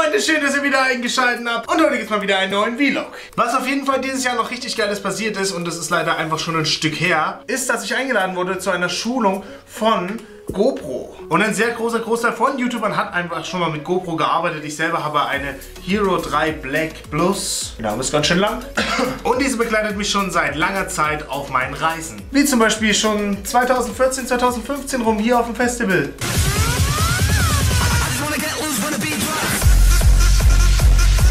Freunde, schön, dass ihr wieder eingeschaltet habt. Und heute gibt es mal wieder einen neuen Vlog. Was auf jeden Fall dieses Jahr noch richtig geiles passiert ist, und das ist leider einfach schon ein Stück her, ist, dass ich eingeladen wurde zu einer Schulung von GoPro. Und ein sehr großer Großteil von YouTubern hat einfach schon mal mit GoPro gearbeitet. Ich selber habe eine Hero 3 Black Plus. Der Name ist ganz schön lang. Und diese begleitet mich schon seit langer Zeit auf meinen Reisen. Wie zum Beispiel schon 2014, 2015 rum hier auf dem Festival.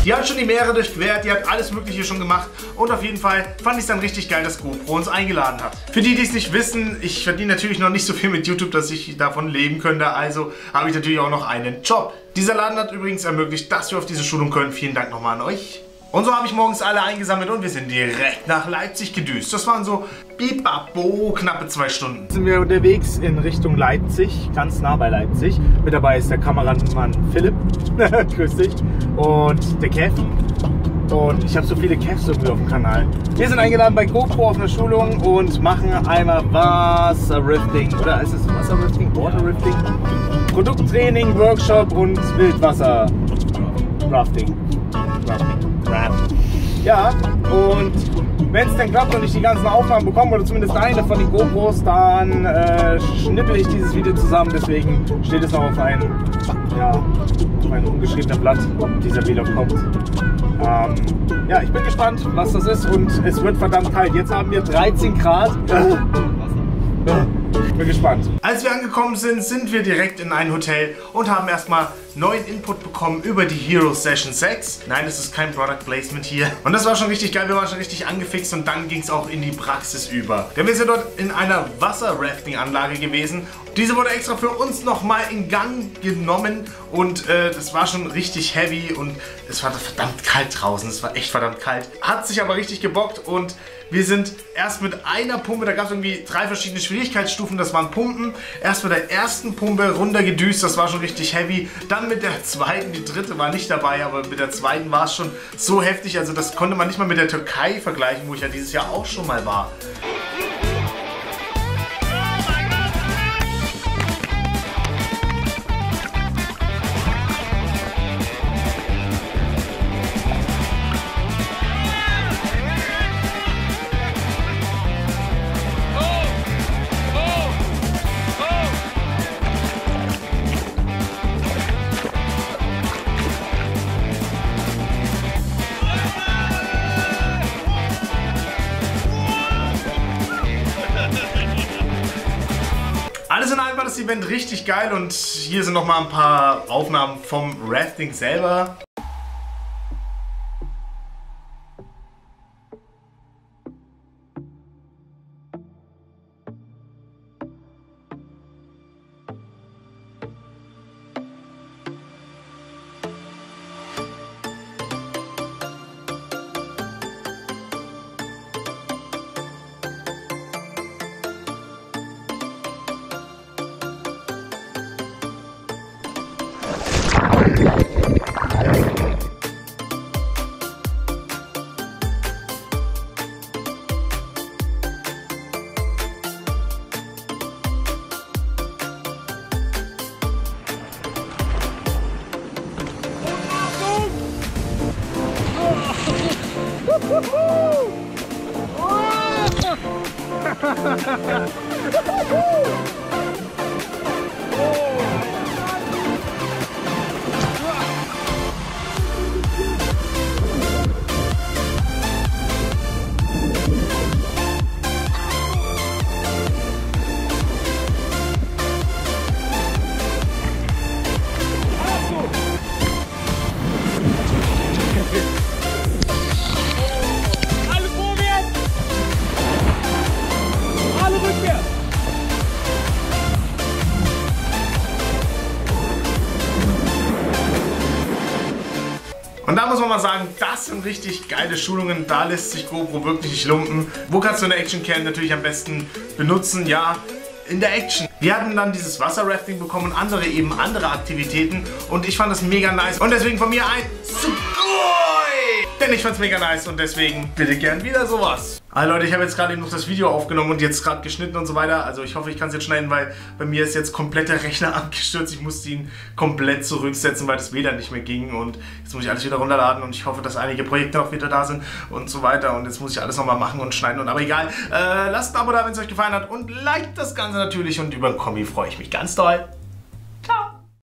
Die hat schon die Meere durchquert, die hat alles mögliche schon gemacht und auf jeden Fall fand ich es dann richtig geil, dass GoPro uns eingeladen hat. Für die, die es nicht wissen, ich verdiene natürlich noch nicht so viel mit YouTube, dass ich davon leben könnte, also habe ich natürlich auch noch einen Job. Dieser Laden hat übrigens ermöglicht, dass wir auf diese Schulung können. Vielen Dank nochmal an euch. Und so habe ich morgens alle eingesammelt und wir sind direkt nach Leipzig gedüst. Das waren so bibabo knappe zwei Stunden. Sind wir unterwegs in Richtung Leipzig, ganz nah bei Leipzig. Mit dabei ist der Kameramann Philipp, grüß dich, und der Kev. Und ich habe so viele Kevs irgendwie auf dem Kanal. Wir sind eingeladen bei GoPro auf einer Schulung und machen einmal Wasserrifting. Oder ist es Wasserrifting? Waterrifting? Produkttraining, Workshop und Wildwasser-Rafting. Rafting. Raft. Ja, und wenn es dann klappt und ich die ganzen Aufnahmen bekomme, oder zumindest eine von den GoPros, dann äh, schnippel ich dieses Video zusammen. Deswegen steht es noch auf ein, ja, auf ein ungeschriebener Blatt, ob dieser Vlog kommt. Ähm, ja, ich bin gespannt, was das ist und es wird verdammt kalt. Jetzt haben wir 13 Grad. Bin gespannt. Als wir angekommen sind, sind wir direkt in ein Hotel und haben erstmal neuen Input bekommen über die Hero Session 6. Nein, es ist kein Product Placement hier. Und das war schon richtig geil, wir waren schon richtig angefixt und dann ging es auch in die Praxis über. Denn wir sind dort in einer Wasserrafting-Anlage gewesen. Diese wurde extra für uns nochmal in Gang genommen und äh, das war schon richtig heavy und es war verdammt kalt draußen. Es war echt verdammt kalt. Hat sich aber richtig gebockt und wir sind erst mit einer Pumpe, da gab es irgendwie drei verschiedene Schwierigkeitsstufen, das waren Pumpen. Erst mit der ersten Pumpe runtergedüst, das war schon richtig heavy. Dann mit der zweiten, die dritte war nicht dabei, aber mit der zweiten war es schon so heftig. Also das konnte man nicht mal mit der Türkei vergleichen, wo ich ja dieses Jahr auch schon mal war. Alles in allem war das Event richtig geil und hier sind nochmal ein paar Aufnahmen vom Rafting selber. Alle da muss man mal sagen, das sind richtig geile Schulungen. Da lässt sich GoPro wirklich nicht lumpen. Wo kannst du eine Actioncam natürlich am besten benutzen? Ja, in der Action. Wir hatten dann dieses Wasserrafting bekommen und andere eben andere Aktivitäten. Und ich fand das mega nice. Und deswegen von mir ein Sugoi! Denn ich fand's mega nice und deswegen bitte gern wieder sowas. Ah Leute, ich habe jetzt gerade eben noch das Video aufgenommen und jetzt gerade geschnitten und so weiter. Also ich hoffe, ich kann es jetzt schneiden, weil bei mir ist jetzt komplett der Rechner abgestürzt. Ich musste ihn komplett zurücksetzen, weil das WLAN nicht mehr ging. Und jetzt muss ich alles wieder runterladen und ich hoffe, dass einige Projekte auch wieder da sind und so weiter. Und jetzt muss ich alles nochmal machen und schneiden. Und aber egal, äh, lasst ein Abo da, wenn es euch gefallen hat und liked das Ganze natürlich. Und über ein Kommi freue ich mich ganz doll.